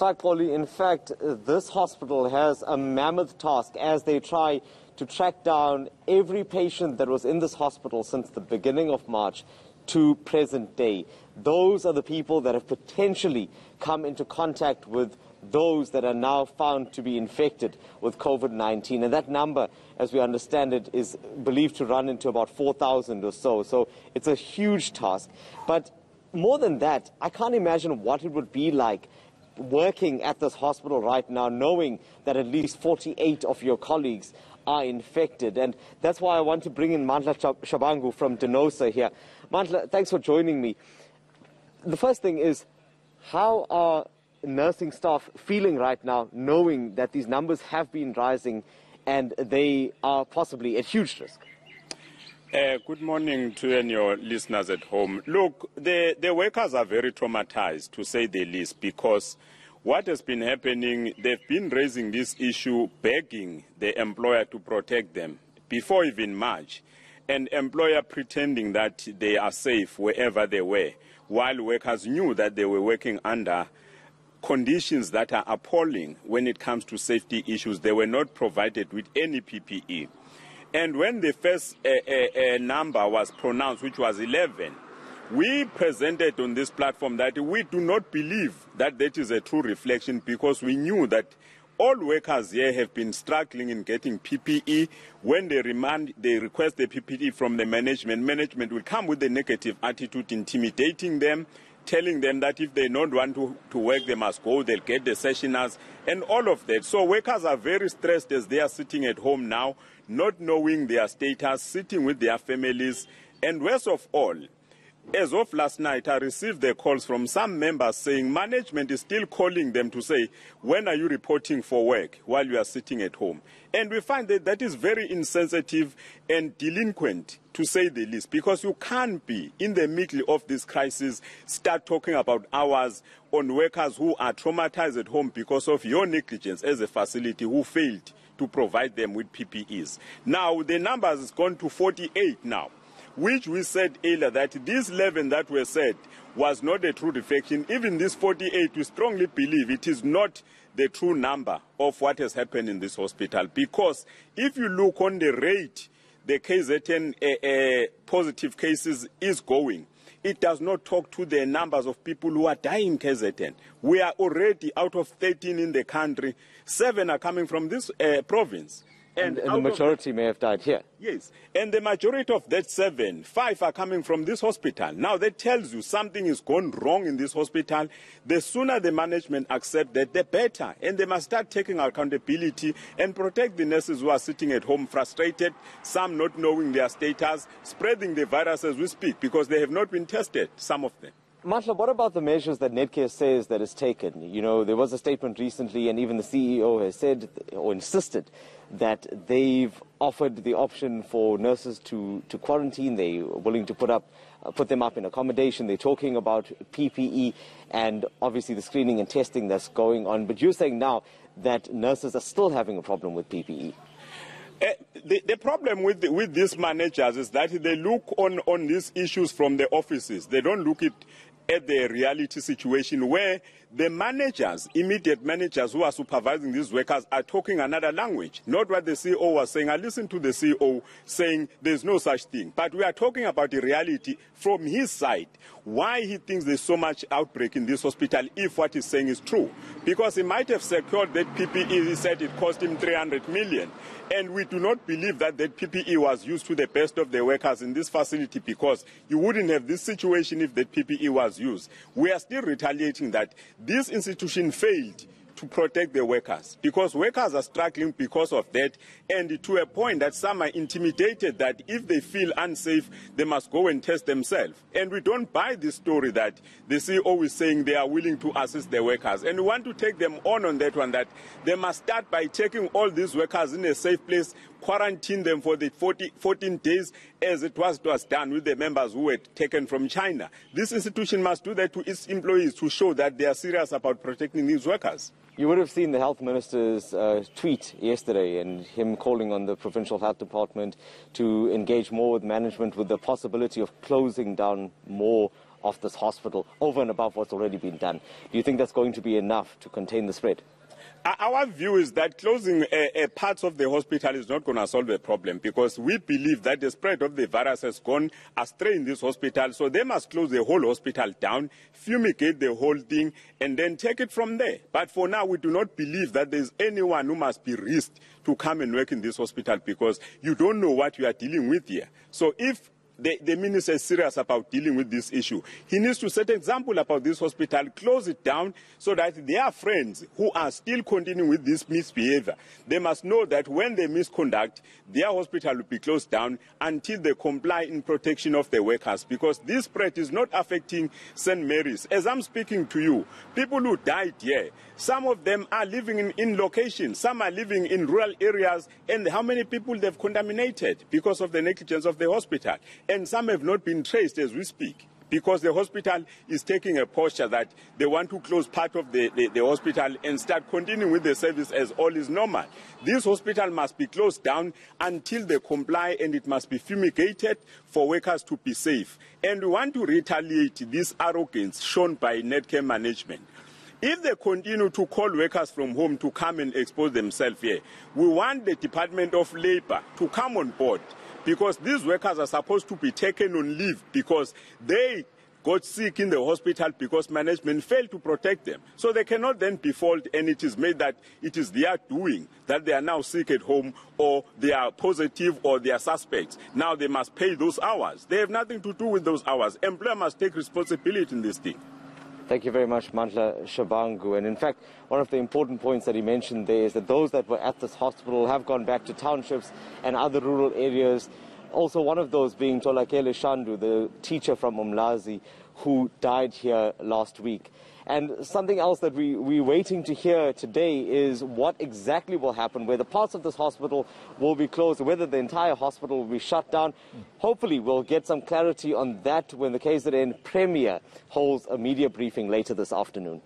Right, Paulie. In fact, this hospital has a mammoth task as they try to track down every patient that was in this hospital since the beginning of March to present day. Those are the people that have potentially come into contact with those that are now found to be infected with COVID-19. And that number, as we understand it, is believed to run into about 4,000 or so. So it's a huge task. But more than that, I can't imagine what it would be like working at this hospital right now, knowing that at least 48 of your colleagues are infected. And that's why I want to bring in Mandla Shabangu from Denosa here. Mandla, thanks for joining me. The first thing is, how are nursing staff feeling right now, knowing that these numbers have been rising and they are possibly at huge risk? Uh, good morning to and your listeners at home. Look, the, the workers are very traumatized, to say the least, because what has been happening, they've been raising this issue, begging the employer to protect them before even March, and employer pretending that they are safe wherever they were, while workers knew that they were working under conditions that are appalling when it comes to safety issues. They were not provided with any PPE. And when the first uh, uh, uh, number was pronounced, which was 11, we presented on this platform that we do not believe that that is a true reflection because we knew that all workers here have been struggling in getting PPE. When they remand, they request the PPE from the management. Management will come with a negative attitude, intimidating them, telling them that if they don't want to, to work, they must go, they'll get the sessioners, and all of that. So workers are very stressed as they are sitting at home now, not knowing their status, sitting with their families, and worst of all, as of last night, I received the calls from some members saying management is still calling them to say, when are you reporting for work while you are sitting at home? And we find that that is very insensitive and delinquent, to say the least, because you can't be in the middle of this crisis, start talking about hours on workers who are traumatized at home because of your negligence as a facility who failed to provide them with PPEs. Now, the numbers has gone to 48 now which we said earlier that this 11 that were said was not a true reflection. Even this 48, we strongly believe it is not the true number of what has happened in this hospital. Because if you look on the rate the KZN uh, uh, positive cases is going, it does not talk to the numbers of people who are dying in KZN. We are already out of 13 in the country. Seven are coming from this uh, province. And, and, the majority may have died here. Yes. And the majority of that seven, five are coming from this hospital. Now that tells you something is gone wrong in this hospital. The sooner the management accept that, the better. And they must start taking accountability and protect the nurses who are sitting at home frustrated, some not knowing their status, spreading the virus as we speak because they have not been tested, some of them. Mandla, what about the measures that Netcare says that is taken? You know, there was a statement recently, and even the CEO has said or insisted that they've offered the option for nurses to, to quarantine. They're willing to put up, uh, put them up in accommodation. They're talking about PPE and obviously the screening and testing that's going on. But you're saying now that nurses are still having a problem with PPE. Uh, the, the, problem with, the, with these managers is that they look on, on these issues from the offices. They don't look it at the reality situation where the managers, immediate managers who are supervising these workers are talking another language, not what the CEO was saying. I listened to the CEO saying there's no such thing. But we are talking about the reality from his side, why he thinks there's so much outbreak in this hospital if what he's saying is true. Because he might have secured that PPE, he said it cost him 300 million. And we do not believe that that PPE was used to the best of the workers in this facility because you wouldn't have this situation if that PPE was used. We are still retaliating that this institution failed to protect the workers because workers are struggling because of that and to a point that some are intimidated that if they feel unsafe they must go and test themselves and we don't buy this story that the CEO is saying they are willing to assist the workers and we want to take them on on that one that they must start by taking all these workers in a safe place quarantine them for the 40, 14 days as it was, it was done with the members who were taken from China. This institution must do that to its employees to show that they are serious about protecting these workers. You would have seen the health minister's uh, tweet yesterday and him calling on the provincial health department to engage more with management with the possibility of closing down more of this hospital over and above what's already been done. Do you think that's going to be enough to contain the spread? Our view is that closing a, parts of the hospital is not going to solve the problem because we believe that the spread of the virus has gone astray in this hospital. So they must close the whole hospital down, fumigate the whole thing, and then take it from there. But for now, we do not believe that there's anyone who must be risked to come and work in this hospital because you don't know what you are dealing with here. So if the, the minister is serious about dealing with this issue. He needs to set an example about this hospital, close it down so that their friends who are still continuing with this misbehavior, they must know that when they misconduct, their hospital will be closed down until they comply in protection of the workers because this spread is not affecting St. Mary's. As I'm speaking to you, people who died here, some of them are living in, in locations, some are living in rural areas, and how many people they've contaminated because of the negligence of the hospital and some have not been traced as we speak because the hospital is taking a posture that they want to close part of the, the, the, hospital and start continuing with the service as all is normal. This hospital must be closed down until they comply and it must be fumigated for workers to be safe. And we want to retaliate this arrogance shown by Netcare management. If they continue to call workers from home to come and expose themselves here, we want the Department of Labor to come on board because these workers are supposed to be taken on leave because they got sick in the hospital because management failed to protect them. So they cannot then be fault and it is made that it is their doing that they are now sick at home or they are positive or they are suspects. Now they must pay those hours. They have nothing to do with those hours. Employer must take responsibility in this thing. Thank you very much, Mandla Shabangu. And in fact, one of the important points that he mentioned there is that those that were at this hospital have gone back to townships and other rural areas. Also, one of those being Tolakele Shandu, the teacher from Umlazi, who died here last week. And something else that we, we're waiting to hear today is what exactly will happen, whether parts of this hospital will be closed, whether the entire hospital will be shut down. Hopefully, we'll get some clarity on that when the KZN Premier holds a media briefing later this afternoon.